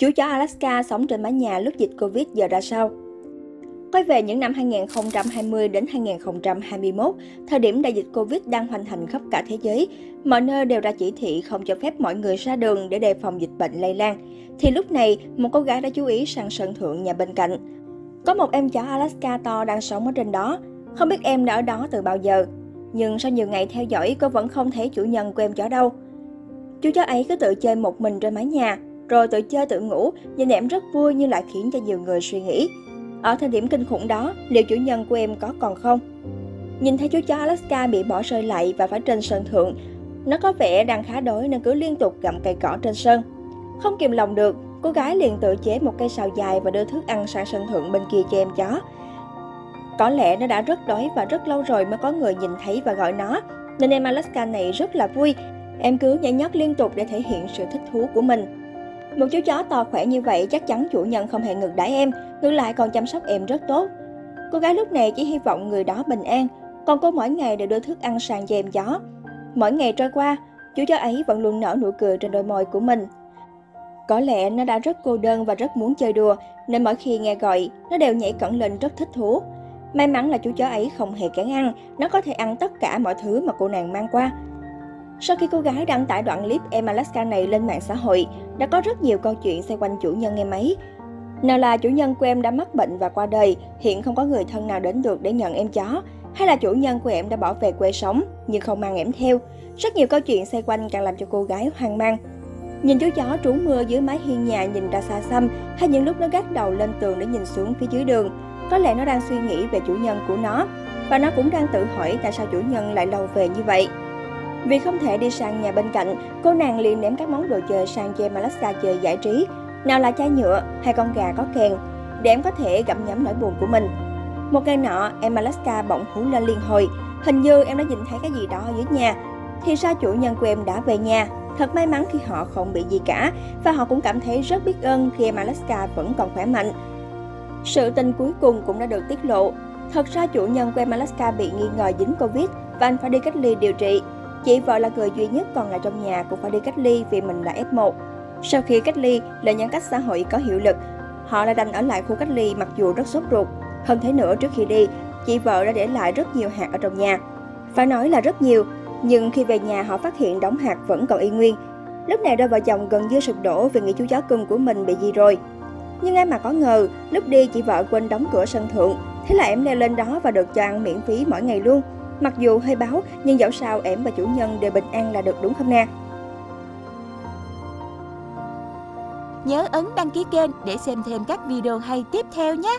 Chú chó Alaska sống trên mái nhà lúc dịch Covid giờ ra sao? Quay về những năm 2020 đến 2021, thời điểm đại dịch Covid đang hoành hành khắp cả thế giới, mọi nơi đều ra chỉ thị không cho phép mọi người ra đường để đề phòng dịch bệnh lây lan. Thì lúc này, một cô gái đã chú ý sang sân thượng nhà bên cạnh. Có một em chó Alaska to đang sống ở trên đó. Không biết em đã ở đó từ bao giờ. Nhưng sau nhiều ngày theo dõi, cô vẫn không thấy chủ nhân của em chó đâu. Chú chó ấy cứ tự chơi một mình trên mái nhà, rồi tự chơi tự ngủ, nhìn em rất vui nhưng lại khiến cho nhiều người suy nghĩ. Ở thời điểm kinh khủng đó, liệu chủ nhân của em có còn không? Nhìn thấy chú chó Alaska bị bỏ rơi lại và phải trên sân thượng, nó có vẻ đang khá đói nên cứ liên tục gặm cây cỏ trên sân. Không kìm lòng được, cô gái liền tự chế một cây sào dài và đưa thức ăn sang sân thượng bên kia cho em chó. Có lẽ nó đã rất đói và rất lâu rồi mới có người nhìn thấy và gọi nó, nên em Alaska này rất là vui. Em cứ nhảy nhót liên tục để thể hiện sự thích thú của mình. Một chú chó to khỏe như vậy chắc chắn chủ nhân không hề ngược đãi em, ngược lại còn chăm sóc em rất tốt. Cô gái lúc này chỉ hy vọng người đó bình an, còn cô mỗi ngày đều đưa thức ăn sang cho em chó. Mỗi ngày trôi qua, chú chó ấy vẫn luôn nở nụ cười trên đôi môi của mình. Có lẽ nó đã rất cô đơn và rất muốn chơi đùa, nên mỗi khi nghe gọi, nó đều nhảy cẩn lên rất thích thú. May mắn là chú chó ấy không hề kén ăn, nó có thể ăn tất cả mọi thứ mà cô nàng mang qua. Sau khi cô gái đăng tải đoạn clip em Alaska này lên mạng xã hội, đã có rất nhiều câu chuyện xoay quanh chủ nhân em ấy. Nào là chủ nhân của em đã mắc bệnh và qua đời, hiện không có người thân nào đến được để nhận em chó, hay là chủ nhân của em đã bỏ về quê sống nhưng không mang em theo. Rất nhiều câu chuyện xoay quanh càng làm cho cô gái hoang mang. Nhìn chú chó trú mưa dưới mái hiên nhà nhìn ra xa xăm, hay những lúc nó gác đầu lên tường để nhìn xuống phía dưới đường, có lẽ nó đang suy nghĩ về chủ nhân của nó. Và nó cũng đang tự hỏi tại sao chủ nhân lại lâu về như vậy. Vì không thể đi sang nhà bên cạnh, cô nàng liền ném các món đồ chơi sang cho Malaska Alaska chơi giải trí. Nào là chai nhựa hay con gà có kèn, để em có thể gặm nhấm nỗi buồn của mình. Một ngày nọ, em Alaska bỗng hú lên liên hồi. Hình như em đã nhìn thấy cái gì đó ở dưới nhà. Thì ra chủ nhân của em đã về nhà. Thật may mắn khi họ không bị gì cả và họ cũng cảm thấy rất biết ơn khi em Alaska vẫn còn khỏe mạnh. Sự tình cuối cùng cũng đã được tiết lộ. Thật ra chủ nhân của em Alaska bị nghi ngờ dính Covid và anh phải đi cách ly điều trị. Chị vợ là người duy nhất còn lại trong nhà cũng phải đi cách ly vì mình là F1. Sau khi cách ly, lệnh giãn cách xã hội có hiệu lực. Họ lại đành ở lại khu cách ly mặc dù rất sốt ruột. Hơn thế nữa trước khi đi, chị vợ đã để lại rất nhiều hạt ở trong nhà. Phải nói là rất nhiều, nhưng khi về nhà họ phát hiện đống hạt vẫn còn y nguyên. Lúc này đôi vợ chồng gần như sụp đổ vì nghĩ chú chó cưng của mình bị gì rồi. Nhưng ai mà có ngờ, lúc đi chị vợ quên đóng cửa sân thượng, thế là em leo lên đó và được cho ăn miễn phí mỗi ngày luôn. Mặc dù hơi báo, nhưng dẫu sao ẻm và chủ nhân đều bình an là được đúng không nè? Nhớ ấn đăng ký kênh để xem thêm các video hay tiếp theo nhé!